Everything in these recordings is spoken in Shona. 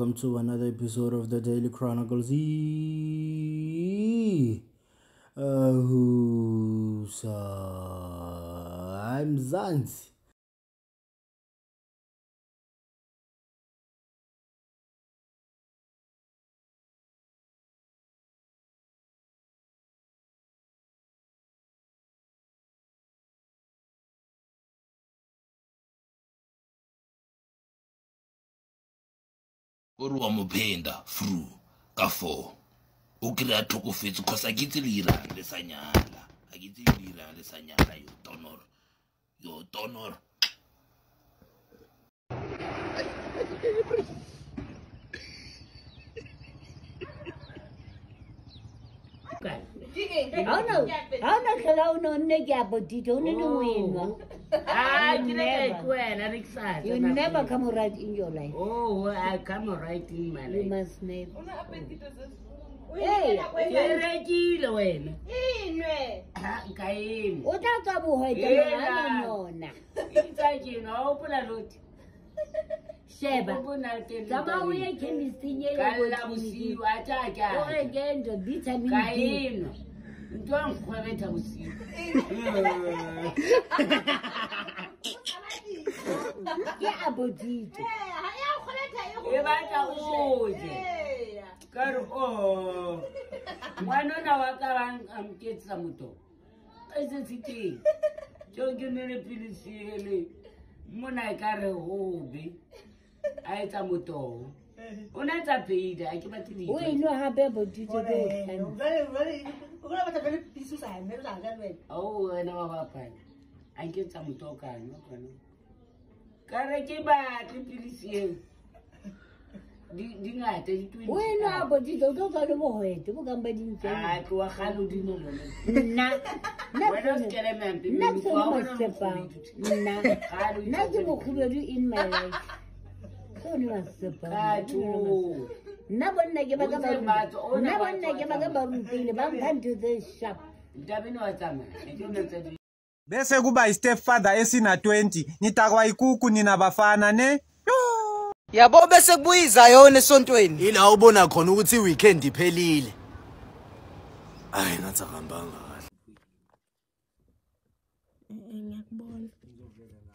welcome to another episode of the Daily Chronicles. E- uh, uh, I'm Zanzi. ore wa mopenda fru ka foo o kry-a tlhokofetse kgosa ke tse le irang le sa nyala ga ke tse le irang le sa nyala yo tonoro yo tonoro ga ona tlhola o ne o nne ke a bodite o ne le ngwenwa Ah, you never come right in your life. Oh, I come right in my life. You must never. Oh. Hey, hey. hey. hey. sheba gama uye chemistinyeyo kalabusiwa atakha ore gendo vitamin b kayino ndongikweveta usiku abodite ivata uje kari o mwanona wakava amuketisa mutoko esesiti tonginile pilisiele muna ikari hobi aita mutoko eh. unaita beida akibatiliwenu habebodite ona batla bele piso sa yame re tla ja le wena o wena wa bapana a nke tsa motokang wa bona ka re ke ba ke pilisi e di di nga te di twenty wena a bo di go go le bohwete bo gamba di ntse a ke wa khalo di mo lona nna Next, I'm going to go to the next one. Next, I'm going to go to the next one. Next, I'm going to go to the next one. Nabon na giba gabarun. Nabon na giba gabarun tini bangkan tuze shop. Bese kuba stepfather esina 20 nitakwa ikuku nina bafana ne yabo bese kubuyiza yona esontweni ila ubona khona ukuthi iweekend iphelile ayi ngathi akahambanga kahle eh, eh, ngiyakubona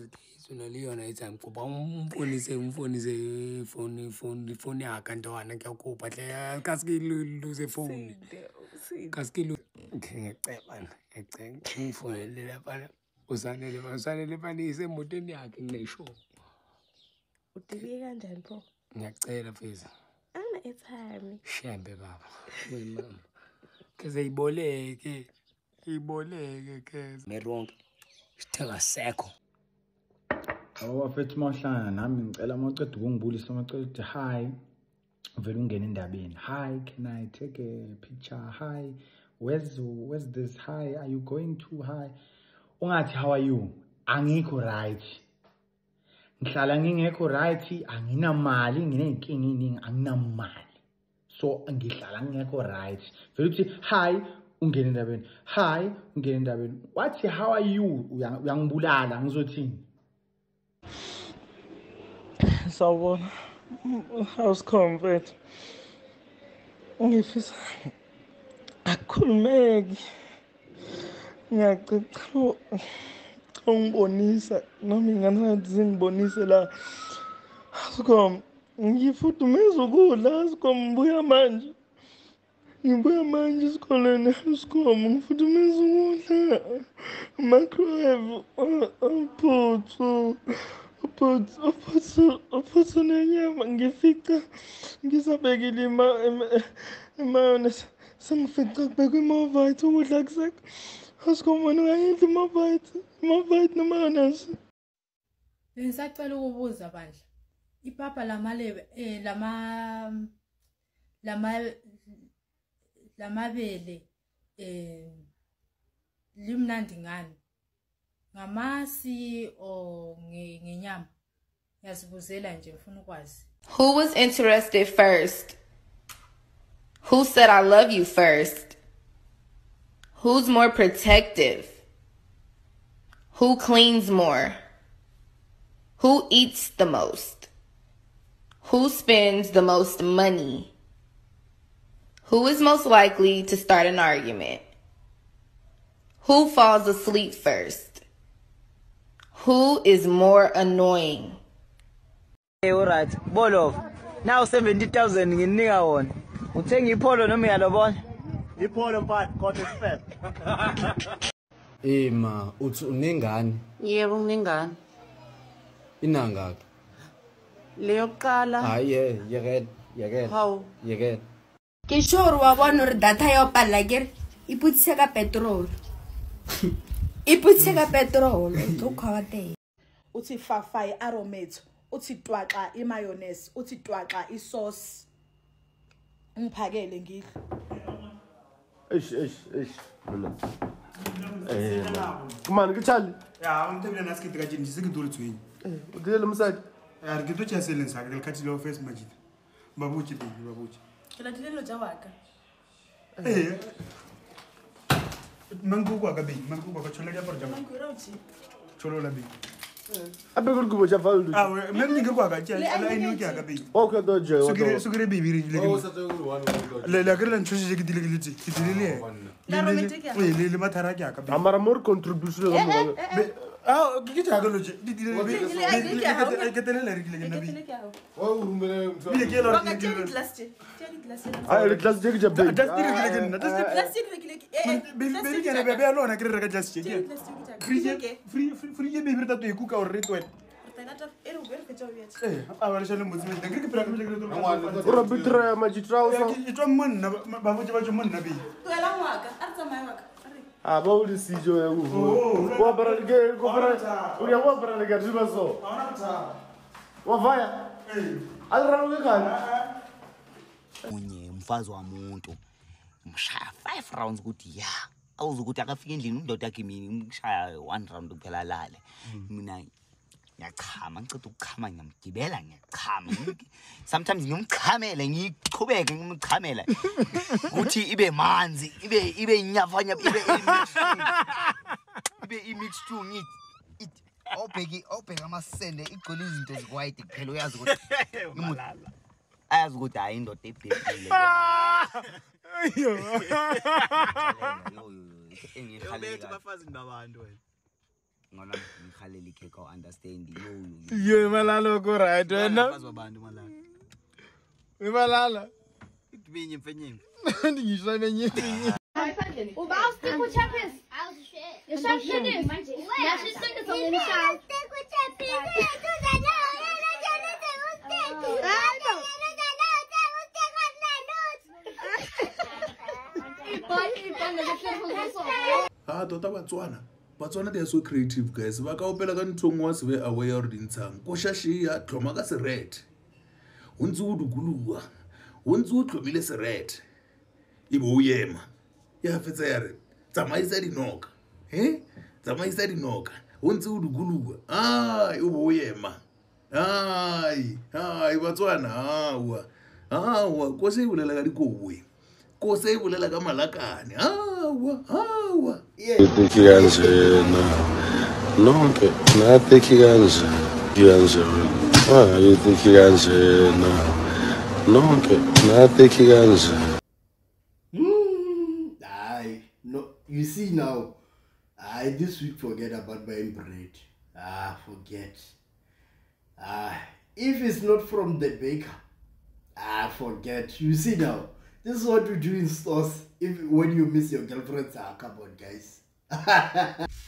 days unaliyona i-time kuba umfonise umfonise ifoni ifoni ifoni yakhe ntowana kuyakhupha hle kasikiluze ifoni khe ngiyacebana ngiyaceba ngifonele laphana usanele usanele phana isemotweni yakhe ngineshow udibike kanjani pho ngiyacela feza angina-airtime shembe baba mama khe seyiboleke iboleke khe meronke sithenga sekho Aba bafethu mawuhlangana nami ngicela mawuceda ukungibulisa mawuceda hi uvela ungena endabeni. Hi, can I take a picture? Hi, where's where's this? Hi, are you going to? Hi. Ungathi how are you? Angikho right. Ngihlala ngingekho right, anginamali, nginey'nkinga ey'ningi, anginamali. So ngihlala ngingekho right. Vele uthi hi, ungena endabeni. Hi, ungena endabeni. Wathi how are you? Uyangibulala, ngizothini? sawubona awusikhomfethu ngifisa akukhulumeki ngiyacicela ungibonisa noma ingane zathi zingibonise la asikhom ngifudumeza ukudla asikhom ngibuya manje ngibuya manje esikoleni esikhom ngifudumeza ukudla microwave uphuthu uh, uh, uphothuna enyama ngifica ngisabeka ilima emayonesi sengifica kubekwa imavayith ukudla kusekho asikhomane ungayidla imavayith imavayith nemayonesi bengisacela ukubuza bandla ipapa lamalebe eh lama lama lamabele eh limnandi ngani ngamasi or ngenyama nje ukwazi who was interested first who said i love you first who's more protective who cleans more who eats the most who spends the most money who is most likely to start an argument who falls asleep first who is more annoying? Hey, alright. Bolovo. Now 70,000 nginika wona. Uthenga ipholo noma uyalobona? Ipholo but God is fair. Eh ma, uthi unengane? Yebo, nginengane. Inangaka. Leyo kuqala. Hayi, ye, yekela, yekela. How? Yekela. Ke sure wa bona re data ya opalla ke ka petrol. iputse ka petrol ukhoka te uthi fafa i aromate uthi twaxa i mayonnaise uthi twaxa i sauce ngiphakele ngihle eish eish eish mina eh kumani ke chali eh, ya umthebile nasikithi ka jini sikidule tweni eh udile umsaki ya rigito cha selen sakhe lekhathi lo face majita babuchi babuchi kela dilelo jawaka eh mankuku akabeni mankuku akatshola diaparo jaa tsholola beni apa ke dikobo ja faleke bebirilakrela ntshoe ke e e dilekeletse oh, ke dile oh, le ena le mathara ke akamara ah, mo re contributile kitu ya galo urabitra majitrausa itwa munna bavuje vacho munna bei abauli sicho yakuvo wabaranike uyakuwabaranike tipa so wavaya aliranuke khani eh, eh. munye mfazi wa muntu mshaya five rounds kuti ya awuzukuthi akafika endlini indoda yakhe mini mshaya one round kuphela lale mm. mina ngiyachama ngiceda ukuchama ngiyamgibela ngiyachama sometimes ngiyomchamela ngiyichubeke ngimchamela ukuthi ibe manzi ibe ibe inyavanya ibe ibe imixture ngithi awubheki awubheka amasende igcwele izinto ezikwayide kuphela uyazi ukuthi ayazi ukuthi hayi indoda ebhekile engihalelayo bafazi ngabantu wena ngona ngirhalele ikhekha u-understandi yo imalala okurayit wena bazobantu malala imalala idibinye mfenyembe ndingisho nenyetinye uba usike uchapisi yashafinizi yashisindisa ngomhlaba Ah, tota Botswana. batswana they are so creative guys va ka opela ka nthong wa sive away ya ri ntshang ko xaxiya tlhoma ka siret u ndzi wu luguluwa u ndzi wu tlhomile siret ivo wu yema ya fetsa ya ri tsamayisa dinoka e tsamayisa dinoka u ndzi wu luguluwa ai uvo wu yema ai ai batswana hawa hawa kosi yi vulela ka dikowini kose e bolela ka malakane awa awa itheki kanjena nonke nateki kanjena kanjena hayi teki kanjena nonke nateki kanjena hmm, hayi no you see now i this week forget about buying bread ah forget ah if it's not from the baker ah forget you see now this is what you do in stores if, when you miss your girlfriend's account ah, guys